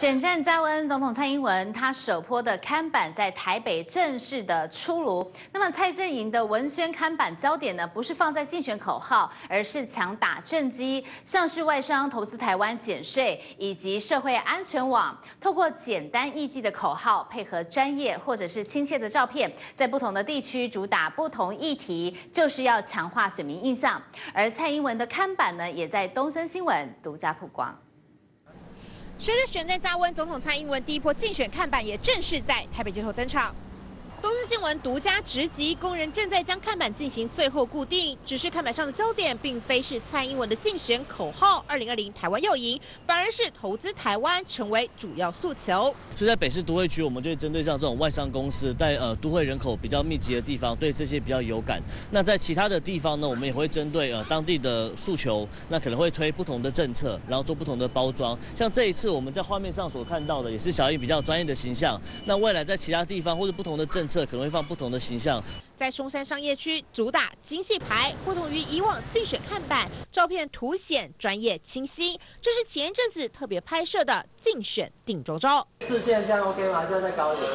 选战加温，总统蔡英文他首波的刊板在台北正式的出炉。那么蔡阵营的文宣刊板焦点呢，不是放在竞选口号，而是强打政绩，像是外商投资台湾减税，以及社会安全网，透过简单易记的口号，配合专业或者是亲切的照片，在不同的地区主打不同议题，就是要强化选民印象。而蔡英文的刊板呢，也在东森新闻独家曝光。随着选战加温，总统蔡英文第一波竞选看板也正式在台北街头登场。东森新闻独家直击，工人正在将看板进行最后固定。只是看板上的焦点，并非是蔡英文的竞选口号“二零二零台湾要赢”，反而是投资台湾成为主要诉求。所以在北市都会区，我们就会针对像这种外商公司在呃都会人口比较密集的地方，对这些比较有感。那在其他的地方呢，我们也会针对呃当地的诉求，那可能会推不同的政策，然后做不同的包装。像这一次我们在画面上所看到的，也是小英比较专业的形象。那未来在其他地方或者不同的政可能会放不同的形象，在松山商业区主打精细牌，不同于以往竞选看板，照片凸显专业清晰。这是前一阵子特别拍摄的竞选定妆照。视线这样 OK 吗？还要再高一点。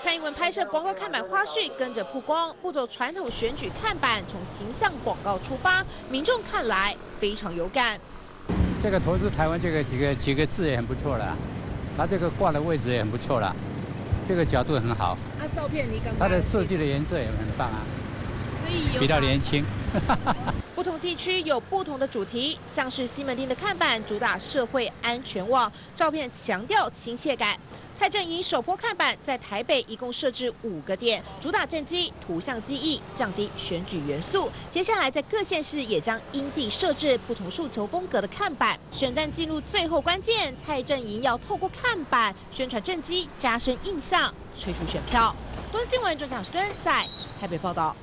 蔡英文拍摄广告看板花絮跟着曝光，不走传统选举看板，从形象广告出发，民众看来非常有感。这个投资台湾这个几个几个字也很不错了。它这个挂的位置也很不错啦，这个角度很好。它照片你刚？它的设计的颜色也很棒啊，比较年轻。不同地区有不同的主题，像是西门町的看板主打社会安全网，照片强调亲切感。蔡正营首波看板在台北一共设置五个点，主打政绩、图像记忆，降低选举元素。接下来在各县市也将因地设置不同诉求风格的看板。选战进入最后关键，蔡正营要透过看板宣传政绩，加深印象，催出选票。东新闻中蒋时敦在台北报道。